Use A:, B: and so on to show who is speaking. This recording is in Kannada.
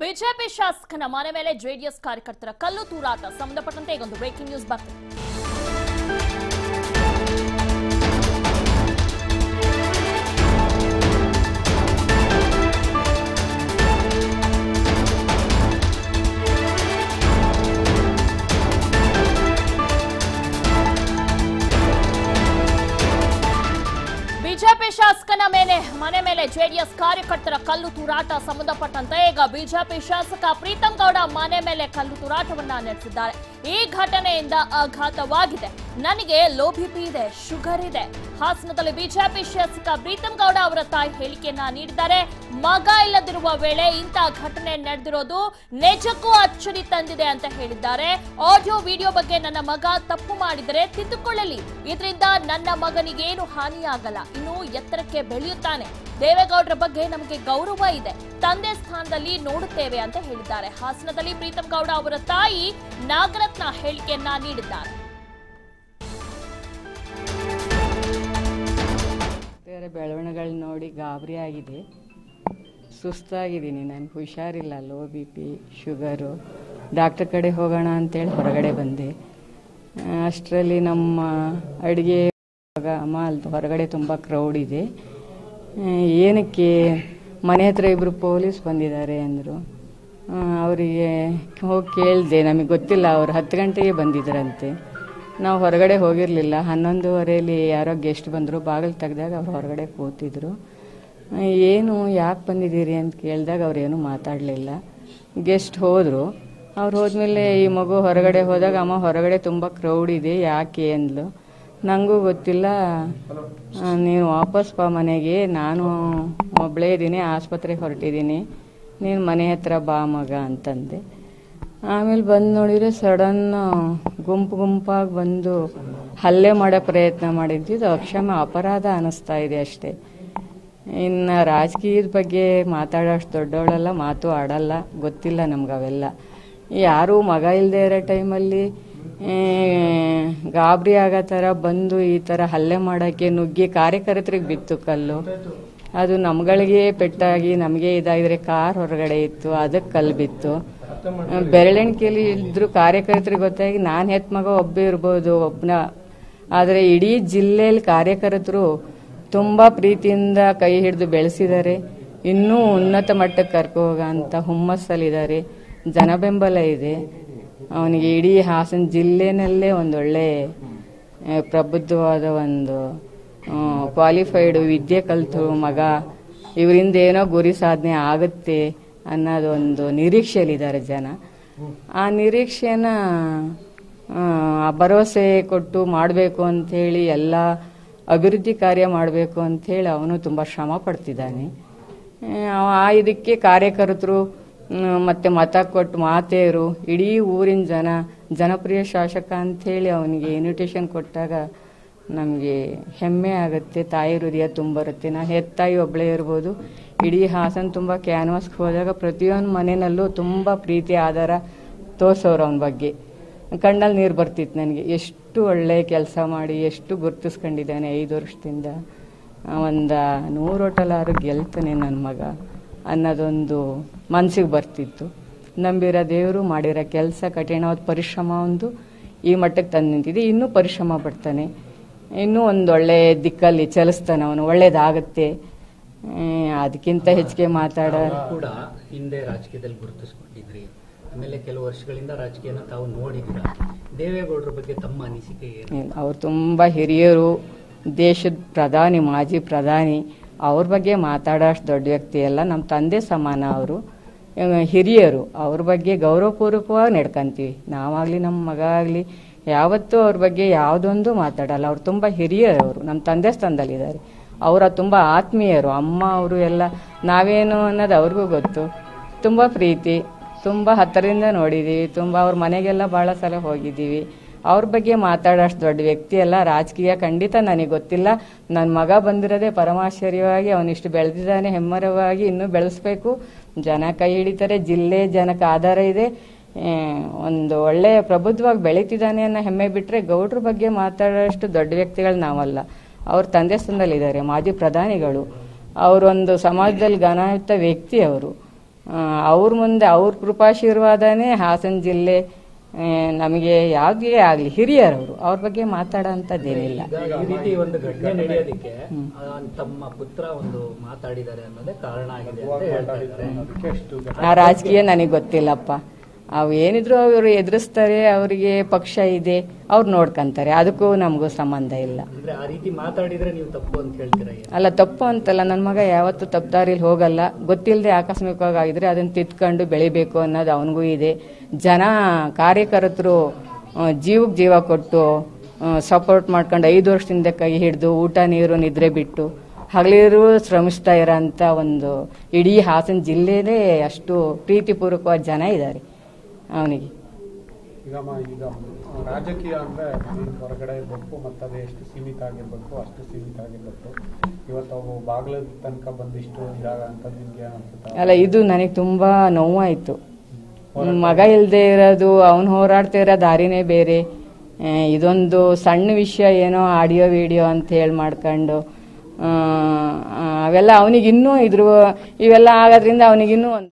A: ಬಿಜೆಪಿ ಶಾಸಕನ ಮನೆ ಮೇಲೆ ಜೆಡಿಎಸ್ ಕಾರ್ಯಕರ್ತರ ಕಲ್ಲು ತೂರಾಟ. ಸಂಬಂಧಪಟ್ಟಂತೆ ಈಗೊಂದು ಬ್ರೇಕಿಂಗ್ ನ್ಯೂಸ್ ಬರ್ತಿದೆ. ಬಿಜೆಪಿ ಶಾಸಕನ ಮೇಲೆ, ಮನೆ ಮೇಲೆ ಜೆಡಿಎಸ್ ಕಾರ್ಯಕರ್ತರ ಕಲ್ಲು ತೂರಾಟ ಸಂಬಂಧಪಟ್ಟಂತೆ ಈಗ ಬಿಜೆಪಿ ಶಾಸಕ ಪ್ರೀತಂ ಗೌಡ ಮನೆ ಮೇಲೆ ಕಲ್ಲು ತೂರಾಟವನ್ನ ನಡೆಸಿದ್ದಾರೆ. ಈ ಘಟನೆಯಿಂದ ಆಘಾತವಾಗಿದೆ. ನನಗೆ ಲೋ ಇದೆ ಶುಗರ್ ಇದೆ. ಹಾಸನದಲ್ಲಿ ಬಿಜೆಪಿ ಶಾಸಕ ಪ್ರೀತಂ ಗೌಡ ಅವರ ತಾಯಿ ಹೇಳಿಕೆಯನ್ನ ನೀಡಿದ್ದಾರೆ. ಮಗ ಇಲ್ಲದಿರುವ ವೇಳೆ ಇಂತಹ ಘಟನೆ ನಡೆದಿರೋದು ನಿಜಕ್ಕೂ ಅಚ್ಚರಿ ತಂದಿದೆ ಅಂತ ಹೇಳಿದ್ದಾರೆ. ಆಡಿಯೋ, ವಿಡಿಯೋ ಬಗ್ಗೆ ನನ್ನ ಮಗ ತಪ್ಪು ಮಾಡಿದರೆ ತಿದ್ದುಕೊಳ್ಳಲಿ. ಇದರಿಂದ ನನ್ನ ಮಗನಿಗೇನು ಹಾನಿಯಾಗಲ್ಲ. ಇನ್ನು ಎತ್ತರಕ್ಕೆ ಬೆಳೆಯುತ್ತಾನೆ. ದೇವೇಗೌಡರ ಬಗ್ಗೆ ನಮಗೆ ಗೌರವ ಇದೆ. ತಂದೆ ಸ್ಥಾನದಲ್ಲಿ ನೋಡುತ್ತೇವೆ ಅಂತ ಹೇಳಿದ್ದಾರೆ. ಹಾಸನದಲ್ಲಿ ಪ್ರೀತಂ ಗೌಡ ಅವರ ತಾಯಿ ನಾಗರತ್ನ ಹೇಳಿಕೆಯನ್ನ ನೀಡಿದ್ದಾರೆ.
B: ಬೆಳವಣಿಗೆಗಳು ನೋಡಿ ಗಾಬರಿ ಆಗಿದೆ. ಸುಸ್ತಾಗಿದ್ದೀನಿ ನನಗೆ ಹುಷಾರಿಲ್ಲ low B P sugar doctor ಕಡೆ ಹೋಗೋಣ ಅಂತೇಳಿ ಹೊರಗಡೆ ಬಂದೆ. ಅಷ್ಟರಲ್ಲಿ ನಮ್ಮ ಅಡುಗೆ ಅಲ್ಲಿ ಹೊರಗಡೆ ತುಂಬ ಕ್ರೌಡ್ ಇದೆ. ಏನಕ್ಕೆ ಮನೆ ಹತ್ರ ಇಬ್ಬರು ಪೊಲೀಸ್ ಬಂದಿದ್ದಾರೆ ಅಂದರು. ಅವರಿಗೆ ಹೋಗಿ ಕೇಳಿದೆ, ನಮಗೆ ಗೊತ್ತಿಲ್ಲ, ಅವರು ಹತ್ತು ಗಂಟೆಗೆ ಬಂದಿದ್ದರಂತೆ ನಾವು ಹೊರಗಡೆ ಹೋಗಿರಲಿಲ್ಲ. ಹನ್ನೊಂದುವರೆಯಲ್ಲಿ ಯಾರೋ ಗೆಸ್ಟ್ ಬಂದರು ಬಾಗಿಲು ತೆಗೆದಾಗ ಅವ್ರು ಹೊರಗಡೆ ಕೂತಿದ್ರು. ಏನು ಯಾಕೆ ಬಂದಿದ್ದೀರಿ ಅಂತ ಕೇಳಿದಾಗ ಅವ್ರೇನು ಮಾತಾಡಲಿಲ್ಲ. ಗೆಸ್ಟ್ ಹೋದರು. ಅವ್ರು ಹೋದ್ಮೇಲೆ ಈ ಮಗು ಹೊರಗಡೆ ಹೋದಾಗ, ಅಮ್ಮ, ಹೊರಗಡೆ ತುಂಬ ಕ್ರೌಡ್ ಇದೆ, ಯಾಕೆ? ಅಂದ್ಲು. ನನಗೂ ಗೊತ್ತಿಲ್ಲ. ನೀನು ವಾಪಸ್ ಬಾ ಮನೆಗೆ. ನಾನು ಒಬ್ಬಳೇ ಇದ್ದೀನಿ, ಆಸ್ಪತ್ರೆಗೆ ಹೊರಟಿದ್ದೀನಿ. ನೀನು ಮನೆ ಹತ್ರ ಬಾ ಮಗ ಅಂತಂದೆ. ಆಮೇಲೆ ಬಂದು ನೋಡಿದರೆ ಸಡನ್ ಗುಂಪು ಗುಂಪಾಗಿ ಬಂದು ಹಲ್ಲೆ ಮಾಡೋ ಪ್ರಯತ್ನ ಮಾಡಿದ್ವಿ. ಇದು ಅಕ್ಷಮ ಅಪರಾಧ ಅನ್ನಿಸ್ತಾ ಇದೆ ಅಷ್ಟೇ. ಇನ್ನು ರಾಜಕೀಯದ ಬಗ್ಗೆ ಮಾತಾಡೋಷ್ಟು ದೊಡ್ಡವಳೆಲ್ಲ ಮಾತು ಆಡಲ್ಲ, ಗೊತ್ತಿಲ್ಲ ನಮ್ಗೆ ಅವೆಲ್ಲ. ಯಾರೂ ಮಗ ಇಲ್ಲದೆ ಇರೋ ಟೈಮಲ್ಲಿ ಗಾಬರಿ ಆಗೋ ಥರ ಬಂದು ಈ ಥರ ಹಲ್ಲೆ ಮಾಡೋಕ್ಕೆ ನುಗ್ಗಿ ಕಾರ್ಯಕರ್ತರಿಗೆ ಬಿತ್ತು ಕಲ್ಲು. ಅದು ನಮ್ಗಳಿಗೆ ಪೆಟ್ಟಾಗಿ ನಮಗೆ ಇದಾಗಿದ್ರೆ ಕಾರ್ ಹೊರಗಡೆ ಇತ್ತು, ಅದಕ್ಕೆ ಕಲ್ ಬಿತ್ತು. ಬೆರಳೆಣಿಕೆಯಲ್ಲಿ ಇದ್ರು ಕಾರ್ಯಕರ್ತರಿಗೆ ಗೊತ್ತಾಗಿ ನಾನು ಹೆತ್ ಮಗ ಒಬ್ಬ ಇರ್ಬೋದು ಒಬ್ಬನ ಆದರೆ ಇಡೀ ಜಿಲ್ಲೆಯಲ್ಲಿ ಕಾರ್ಯಕರ್ತರು ತುಂಬ ಪ್ರೀತಿಯಿಂದ ಕೈ ಹಿಡಿದು ಬೆಳೆಸಿದ್ದಾರೆ. ಇನ್ನೂ ಉನ್ನತ ಮಟ್ಟಕ್ಕೆ ಕರ್ಕೊ ಹೋಗೋಂಥ ಹುಮ್ಮಸ್ಸಲ್ಲಿದ್ದಾರೆ. ಜನಬೆಂಬಲ ಇದೆ. ಅವನಿಗೆ ಇಡೀ ಹಾಸನ ಜಿಲ್ಲೆನಲ್ಲೇ ಒಂದೊಳ್ಳೆ ಪ್ರಬುದ್ಧವಾದ ಒಂದು ಕ್ವಾಲಿಫೈಡ್ ವಿದ್ಯೆ ಕಲಿತು ಮಗ. ಇವರಿಂದ ಏನೋ ಗುರಿ ಸಾಧನೆ ಆಗುತ್ತೆ ಅನ್ನೋದೊಂದು ನಿರೀಕ್ಷೆಯಲ್ಲಿದ್ದಾರೆ ಜನ. ಆ ನಿರೀಕ್ಷೆನ ಭರವಸೆ ಕೊಟ್ಟು ಮಾಡಬೇಕು ಅಂಥೇಳಿ ಎಲ್ಲ ಅಭಿವೃದ್ಧಿ ಕಾರ್ಯ ಮಾಡಬೇಕು ಅಂಥೇಳಿ ಅವನು ತುಂಬ ಶ್ರಮ ಪಡ್ತಿದ್ದಾನೆ. ಆ, ಇದಕ್ಕೆ ಕಾರ್ಯಕರ್ತರು ಮತ್ತೆ ಮತ ಕೊಟ್ಟು ಮಾತೆಯರು ಇಡೀ ಊರಿನ ಜನ ಜನಪ್ರಿಯ ಶಾಸಕ ಅಂಥೇಳಿ ಅವನಿಗೆ ಇನ್ವಿಟೇಷನ್ ಕೊಟ್ಟಾಗ ನಮಗೆ ಹೆಮ್ಮೆ ಆಗುತ್ತೆ, ತಾಯಿ ಹೃದಯ ತುಂಬರುತ್ತೆ ನಾನು ಹೆತ್ತಾಯಿ ಒಬ್ಬಳೇ ಇರ್ಬೋದು. ಇಡೀ ಹಾಸನ ತುಂಬ ಕ್ಯಾನ್ವಾಸ್ಗೆ ಹೋದಾಗ ಪ್ರತಿಯೊಂದು ಮನೆಯಲ್ಲೂ ತುಂಬ ಪ್ರೀತಿ ಆಧಾರ ತೋರಿಸೋರು ಅವನ ಬಗ್ಗೆ. ಕಣ್ಣಲ್ಲಿ ನೀರು ಬರ್ತಿತ್ತು ನನಗೆ. ಎಷ್ಟು ಒಳ್ಳೆ ಕೆಲಸ ಮಾಡಿ, ಎಷ್ಟು ಗುರ್ತಿಸ್ಕೊಂಡಿದ್ದಾನೆ ಐದು ವರ್ಷದಿಂದ. ಒಂದು ನೂರು ಹೋಟೆಲಾರು ಗೆಲ್ತಾನೆ ನನ್ನ ಮಗ ಅನ್ನೋದೊಂದು ಮನಸ್ಸಿಗೆ ಬರ್ತಿತ್ತು. ನಂಬಿರೋ ದೇವರು ಮಾಡಿರೋ ಕೆಲಸ, ಕಠಿಣವಾದ ಪರಿಶ್ರಮ ಒಂದು ಈ ಮಟ್ಟಕ್ಕೆ ತಂದು ನಿಂತಿದೆ. ಇನ್ನೂ ಪರಿಶ್ರಮ ಪಡ್ತಾನೆ. ಇನ್ನೂ ಒಂದು ಒಳ್ಳೆ ದಿಕ್ಕಲ್ಲಿ ಚಲಿಸ್ತಾನೆ ಅವನು ಒಳ್ಳೇದಾಗುತ್ತೆ. ಅದಕ್ಕಿಂತ ಹೆಚ್ಚಿಗೆ ಮಾತಾಡ
C: ಕೂಡ ಹಿಂದೆ ರಾಜಕೀಯದಲ್ಲಿ ಗುರುತಿಸ್ಕೊಂಡಿದ್ರಿ. ಆಮೇಲೆ ಕೆಲವು ವರ್ಷಗಳಿಂದ ರಾಜಕೀಯನ ತಾವು ನೋಡಿದ್ದೀರ? ದೇವೇಗೌಡರ ಬಗ್ಗೆ ತಮ್ಮ ಅನಿಸಿಕೆ
B: ಅವ್ರು ತುಂಬ ಹಿರಿಯರು ದೇಶದ ಪ್ರಧಾನಿ ಮಾಜಿ ಪ್ರಧಾನಿ. ಅವ್ರ ಬಗ್ಗೆ ಮಾತಾಡೋಷ್ಟು ದೊಡ್ಡ ವ್ಯಕ್ತಿ ಅಲ್ಲ ನಮ್ಮ ತಂದೆ ಸಮಾನ ಅವರು. ಹಿರಿಯರು ಅವ್ರ ಬಗ್ಗೆ ಗೌರವಪೂರ್ವಕವಾಗಿ ನಡ್ಕೊಂತೀವಿ. ನಾವಾಗಲಿ ನಮ್ಮ ಮಗ ಆಗಲಿ ಯಾವತ್ತೂ ಅವ್ರ ಬಗ್ಗೆ ಯಾವುದೊಂದು ಮಾತಾಡಲ್ಲ. ಅವ್ರು ತುಂಬ ಹಿರಿಯರು ಅವರು ನಮ್ಮ ತಂದೆ ಸ್ಥಾನದಲ್ಲಿದ್ದಾರೆ. ಅವರ ತುಂಬ ಆತ್ಮೀಯರು. ಅಮ್ಮ, ಅವರು ಎಲ್ಲ ನಾವೇನು ಅನ್ನೋದು ಅವ್ರಿಗೂ ಗೊತ್ತು. ತುಂಬ ಪ್ರೀತಿ. ತುಂಬ ಹತ್ತಿರದಿಂದ ನೋಡಿದ್ದೀವಿ ತುಂಬ ಅವ್ರ ಮನೆಗೆಲ್ಲ ಭಾಳ ಸಲ ಹೋಗಿದ್ದೀವಿ. ಅವ್ರ ಬಗ್ಗೆ ಮಾತಾಡೋಷ್ಟು ದೊಡ್ಡ ವ್ಯಕ್ತಿ ಅಲ್ಲ. ರಾಜಕೀಯ ಖಂಡಿತ ನನಗೆ ಗೊತ್ತಿಲ್ಲ. ನನ್ನ ಮಗ ಬಂದಿರೋದೇ ಪರಮಾಶ್ಚರ್ಯವಾಗಿ ಅವನಿಷ್ಟು ಬೆಳೆದಿದ್ದಾನೆ, ಹೆಮ್ಮರವಾಗಿ ಇನ್ನೂ ಬೆಳೆಸ್ಬೇಕು. ಜನ ಕೈ ಹಿಡಿತಾರೆ. ಜಿಲ್ಲೆ ಜನಕ್ಕೆ ಆಧಾರ ಇದೆ. ಒಂದು ಒಳ್ಳೆಯ ಪ್ರಬುದ್ಧವಾಗಿ ಬೆಳೀತಿದ್ದಾನೆ ಅನ್ನೋ ಹೆಮ್ಮೆ ಬಿಟ್ಟರೆ ಗೌಡ್ರ ಬಗ್ಗೆ ಮಾತಾಡೋಷ್ಟು ದೊಡ್ಡ ವ್ಯಕ್ತಿಗಳು ನಾವಲ್ಲ. ಅವ್ರ ತಂದೆ ಸ್ಥಾನದಲ್ಲಿದ್ದಾರೆ ಮಾಜಿ ಪ್ರಧಾನಿಗಳು. ಅವರೊಂದು ಸಮಾಜದಲ್ಲಿ ಘನಯುತ ವ್ಯಕ್ತಿ ಅವರು. ಅವ್ರ ಮುಂದೆ ಅವ್ರ ಕೃಪಾಶೀರ್ವಾದನೇ ಹಾಸನ ಜಿಲ್ಲೆ ನಮಗೆ ಯಾವುದೇ ಆಗಲಿ ಹಿರಿಯರವರು ಅವ್ರ ಬಗ್ಗೆ
C: ಮಾತಾಡೋಂಥದ್ದೇನಿಲ್ಲ. ಈ ರೀತಿ ಒಂದು ಘಟನೆ ನಡೆಯೋದಕ್ಕೆ ತಮ್ಮ ಪುತ್ರ ಒಂದು ಮಾತಾಡಿದ್ದಾರೆ ಅನ್ನೋದೇ ಕಾರಣ ಆಗಿದೆ
B: ಆ ರಾಜಕೀಯ ನನಗೆ ಗೊತ್ತಿಲ್ಲಪ್ಪ. ಅವು ಏನಿದ್ರು ಅವರು ಎದುರಿಸ್ತಾರೆ ಅವರಿಗೆ ಪಕ್ಷ ಇದೆ ಅವ್ರು ನೋಡ್ಕೊಂತಾರೆ. ಅದಕ್ಕೂ ನಮಗೂ ಸಂಬಂಧ ಇಲ್ಲ.
C: ಆ ರೀತಿ ಮಾತಾಡಿದ್ರೆ ನೀವು ತಪ್ಪು ಅಂತ ಹೇಳ್ತೀರಾ
B: ಅಲ್ಲ ತಪ್ಪು ಅಂತಲ್ಲ. ನನ್ನ ಮಗ ಯಾವತ್ತೂ ತಪ್ಪು ದಾರಿಲಿ ಹೋಗಲ್ಲ. ಗೊತ್ತಿಲ್ಲದೆ ಆಕಸ್ಮಿಕವಾಗಿ ಆಗಿದ್ರೆ ಅದನ್ನು ತಿದ್ಕೊಂಡು ಬೆಳಿಬೇಕು ಅನ್ನೋದು ಅವನಿಗೂ ಇದೆ. ಜನ ಕಾರ್ಯಕರ್ತರು ಜೀವಕ್ಕೆ ಜೀವ ಕೊಟ್ಟು ಸಪೋರ್ಟ್ ಮಾಡ್ಕೊಂಡು ಐದು ವರ್ಷದಿಂದ ಕೈ ಹಿಡಿದು ಊಟ ನೀರು ನಿದ್ರೆ ಬಿಟ್ಟು ಹಗಲಿರು ಶ್ರಮಿಸ್ತಾ ಇರೋಂಥ ಒಂದು ಇಡೀ ಹಾಸನ ಜಿಲ್ಲೆನೇ ಅಷ್ಟು ಪ್ರೀತಿಪೂರ್ವಕವಾದ ಜನ ಇದ್ದಾರೆ. ಅವನಿಗೆ.
D: ಈಗ ರಾಜಕೀಯ ಅಂದ್ರೆ ಹೊರಗಡೆ ಇರಬೇಕು ಮತ್ತು ಅದು ಎಷ್ಟು ಸೀಮಿತ ಆಗಿರ್ಬೇಕು ಅಷ್ಟು ಸೀಮಿತ ಆಗಿರ್ಬೇಕು. ಇವತ್ತು ಅವು ಬಾಗಿಲ ತನಕ ಬಂದಿಷ್ಟು ಇದಾಗ ಅಂತ ನಿಮ್ಗೆ
B: ಅಲ್ಲ ಇದು ನನಗೆ ತುಂಬಾ ನೋವಾಯ್ತು. ಮಗ ಇಲ್ಲದೆ ಇರೋದು ಅವನು ಹೋರಾಡ್ತಾ ಇರೋ ದಾರಿನೇ ಬೇರೆ. ಇದೊಂದು ಸಣ್ಣ ವಿಷಯ ಏನೋ ಆಡಿಯೋ ವಿಡಿಯೋ ಅಂತ ಹೇಳಿ ಮಾಡ್ಕೊಂಡು ಅವೆಲ್ಲ ಅವನಿಗಿನ್ನೂ ಇದ್ರ ಇವೆಲ್ಲ ಆಗೋದ್ರಿಂದ ಅವನಿಗಿನ್ನೂ ಒಂದು